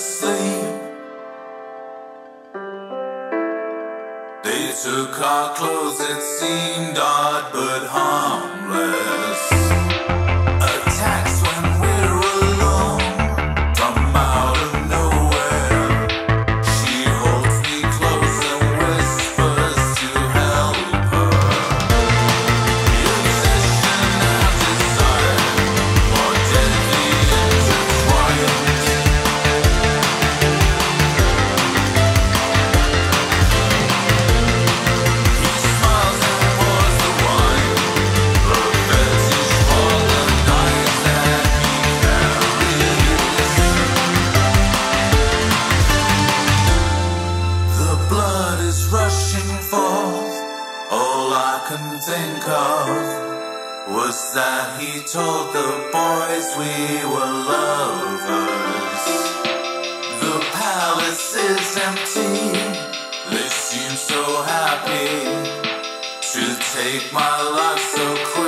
sleeve. They took our clothes, it seemed odd but harmless. can think of was that he told the boys we were lovers. The palace is empty. They seem so happy to take my life so close.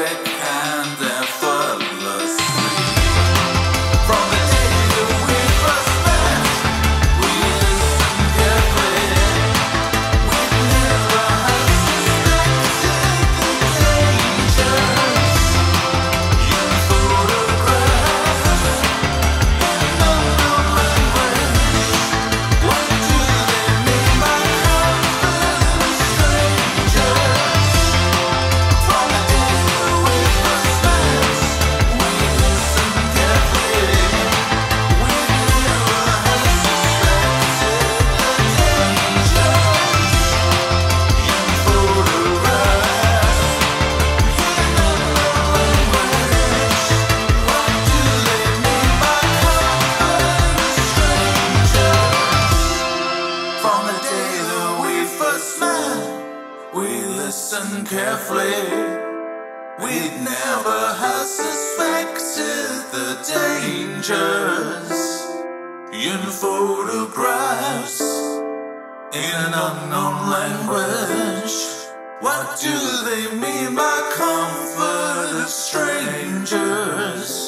we listen carefully. We'd never have suspected the dangers in photographs in an unknown language. What do they mean by comfort strangers?